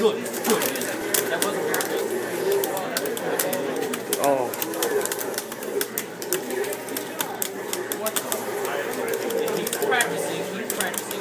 Good, good. That wasn't very good. Oh. Keep practicing, keep practicing.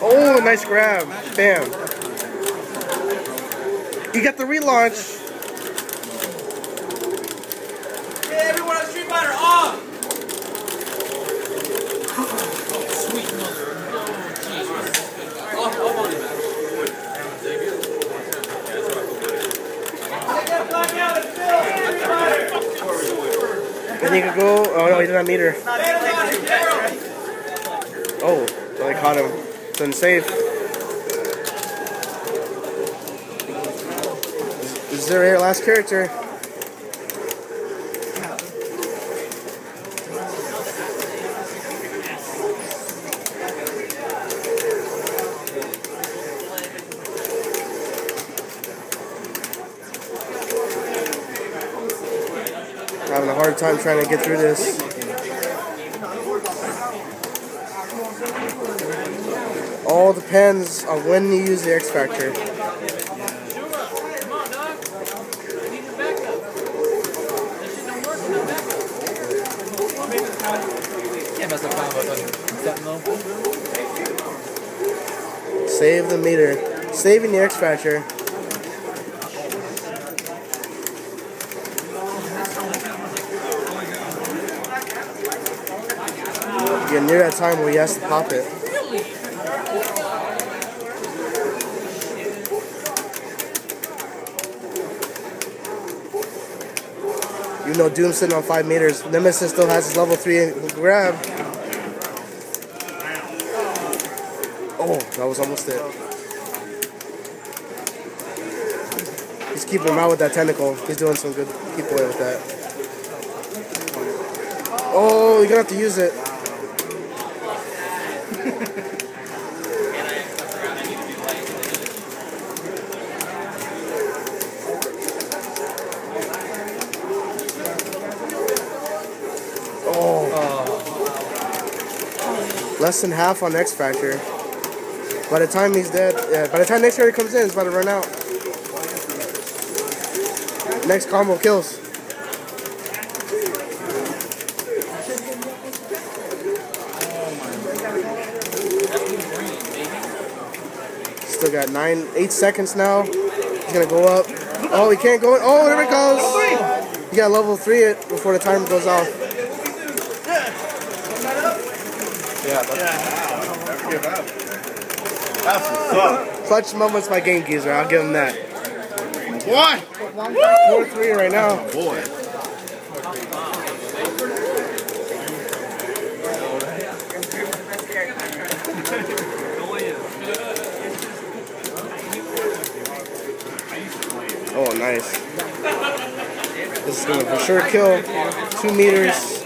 Oh, nice grab. Bam. You got the relaunch. Hey, everyone on Street Fighter, off! Sweet mother. Oh, Jesus. Off, off on him. You can go. Oh no, he did not meet her. Oh, well, I caught him. It's unsafe. This is their last character. Having a hard time trying to get through this. All depends on when you use the X Factor. Save the meter. Saving the X Factor. Getting near that time where he has to pop it. Even though Doom's sitting on 5 meters, Nemesis still has his level 3 grab. Oh, that was almost it. He's keeping him out with that tentacle. He's doing some good keep away with that. Oh, you're gonna have to use it. Less than half on X Factor. By the time he's dead, yeah, by the time next character comes in, it's about to run out. Next combo kills. Still got nine, eight seconds now. He's gonna go up. Oh, he can't go in. Oh, there it goes. You got level three it before the timer goes off. Yeah, that's, Never give up. That's what's up. Clutch moments by Gamegeezer. I'll give him that. What? Four three right now. Oh, Boy. Oh, nice. This is gonna for sure kill. Two meters.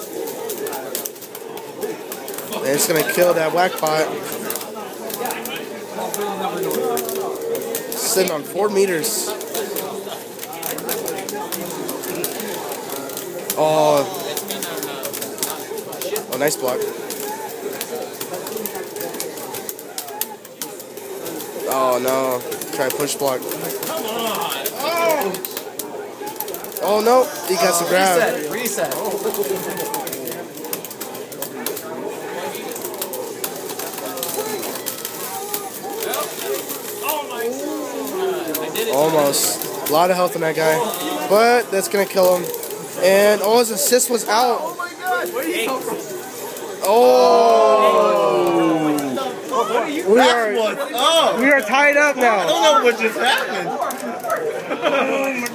And it's gonna kill that whack pot. Sitting on four meters. Oh. Oh, nice block. Oh no. Try push block. Oh no. He got some oh, grab. Reset. Reset. Almost. A lot of health on that guy. But that's going to kill him. And oh, his assist was out. Oh my god, where did he come from? Oh. We are oh. we are tied up now. I don't know what just happened. Oh my